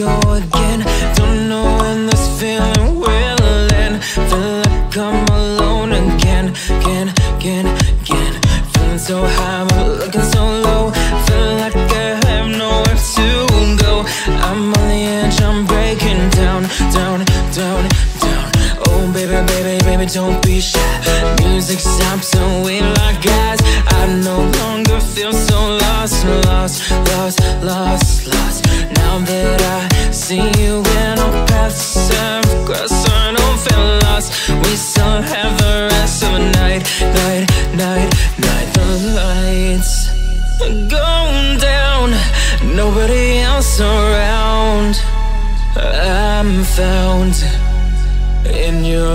go again. Don't know when this feeling will end. Feel like I'm alone again, again, again, again. Feeling so high but looking so low. Feel like I have nowhere to go. I'm on the edge, I'm breaking down, down, down, down. Oh baby, baby, baby, don't be shy. Music stops and we like guys. I no Nobody else around I'm found in your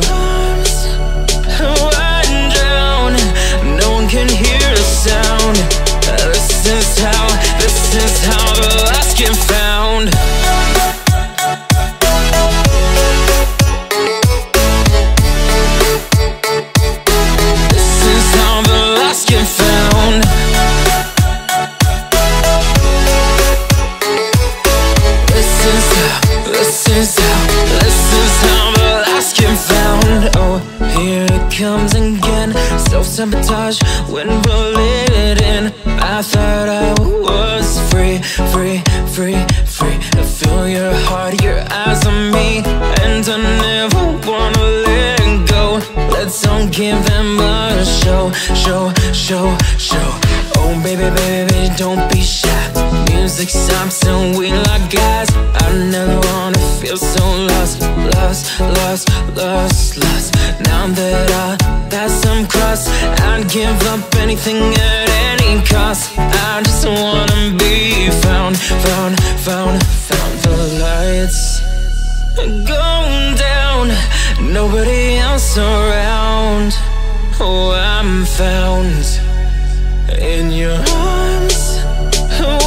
here it comes again. Self sabotage when we're in. I thought I was free, free, free, free. I feel your heart, your eyes on me, and I never wanna let go. Let's all give them a show, show, show, show. Oh, baby, baby, baby, don't be shy. Music stops and we like guys. I never wanna feel so lost, lost, lost, lost, lost. Now that I pass some cross, I'd give up anything at any cost. I just wanna be found, found, found, found. The lights go down, nobody else around. Oh, I'm found in your arms. Oh,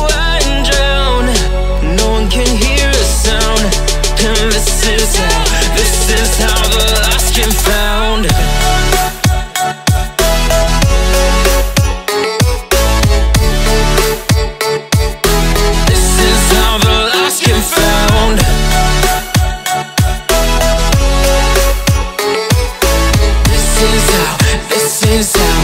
inside